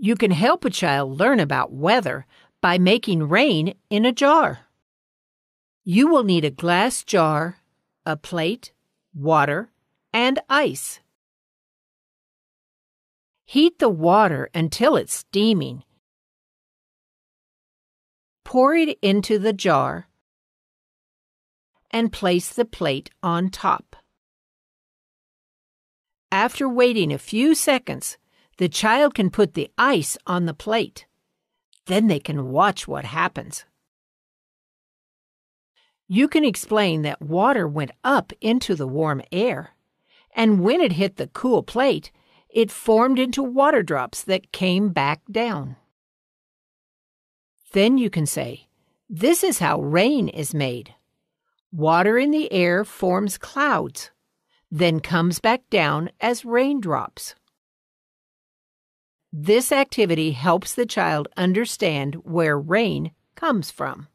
You can help a child learn about weather by making rain in a jar. You will need a glass jar, a plate, water, and ice. Heat the water until it's steaming. Pour it into the jar and place the plate on top. After waiting a few seconds, the child can put the ice on the plate. Then they can watch what happens. You can explain that water went up into the warm air, and when it hit the cool plate, it formed into water drops that came back down. Then you can say, This is how rain is made. Water in the air forms clouds then comes back down as raindrops. This activity helps the child understand where rain comes from.